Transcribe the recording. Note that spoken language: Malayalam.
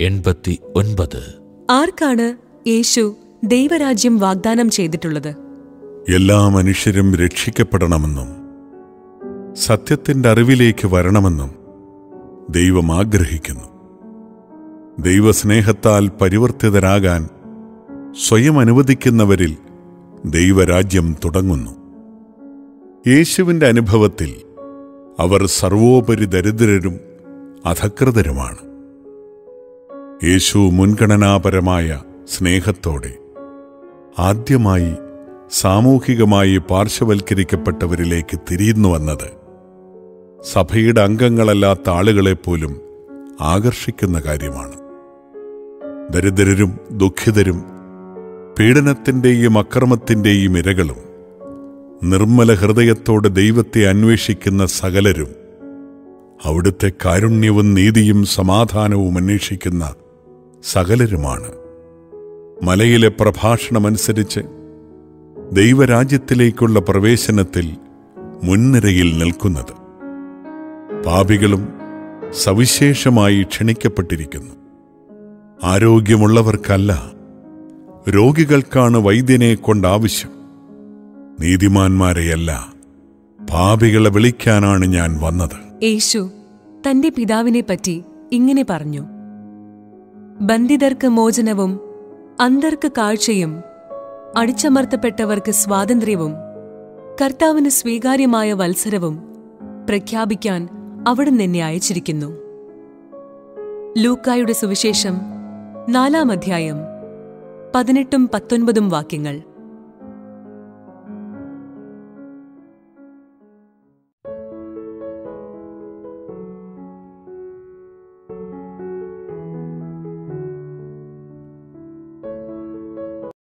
എൺപത്തി ഒൻപത് ആർക്കാണ് യേശു ദൈവരാജ്യം വാഗ്ദാനം ചെയ്തിട്ടുള്ളത്? എല്ലാ മനുഷ്യരും രക്ഷിക്കപ്പെടണമെന്നും സത്യത്തിന്റെ അറിവിലേക്ക് വരണമെന്നും ദൈവം ആഗ്രഹിക്കുന്നു. ദൈവസ്നേഹത്താൽ പരിവർത്തിതരാകാൻ സ്വയം അനുവദിക്കുന്നവരിൽ ദൈവരാജ്യം തുടങ്ങുന്നു. യേശുവിന്റെ അനുഭവത്തിൽ അവർ സർവോപരി ദരിദ്രരും അധകൃതരുമാണ്. യേശു മുൻഗണനാപരമായ സ്നേഹത്തോടെ. ആദ്യമായി സാമൂഹികമായി പാർശ്വവൽക്കരിക്കപ്പെട്ടവരിലേക്ക് തിരിയുന്നുവെന്നത് സഭയുടെ അംഗങ്ങളല്ലാത്ത ആളുകളെപ്പോലും ആകർഷിക്കുന്ന കാര്യമാണ്. ദരിദ്രരും ദുഃഖിതരും പീഡനത്തിന്റെയും അക്രമത്തിന്റെയും ഇരകളും നിർമ്മല ഹൃദയത്തോടെ ദൈവത്തെ അന്വേഷിക്കുന്ന സകലരും അവിടുത്തെ കാരുണ്യവും നീതിയും സമാധാനവും അന്വേഷിക്കുന്ന സകലരുമാണ്. മലയിലെ പ്രഭാഷണമനുസരിച്ച് ദൈവരാജ്യത്തിലേക്കുള്ള പ്രവേശനത്തിൽ മുൻനിരയിൽ നിൽക്കുന്നത് പാപികളും സവിശേഷമായി ക്ഷണിക്കപ്പെട്ടിരിക്കുന്നു. ആരോഗ്യമുള്ളവർക്കല്ല രോഗികൾക്കാണ് വൈദ്യനെ കൊണ്ടാവശ്യം. നീതിമാന്മാരെയല്ല പാപികളെ വിളിക്കാനാണ് ഞാൻ വന്നത്. യേശു തന്റെ പിതാവിനെ പറ്റി ഇങ്ങനെ പറഞ്ഞു. ബന്ധിതർക്ക് മോചനവും അന്തർക്ക് കാഴ്ചയും അടിച്ചമർത്തപ്പെട്ടവർക്ക് സ്വാതന്ത്ര്യവും കർത്താവിന് സ്വീകാര്യമായ വത്സരവും പ്രഖ്യാപിക്കാൻ അവിടെ നിന്നെ അയച്ചിരിക്കുന്നു. ലൂക്കായുടെ സുവിശേഷം നാലാം അധ്യായം പതിനെട്ടും പത്തൊൻപതും വാക്യങ്ങൾ.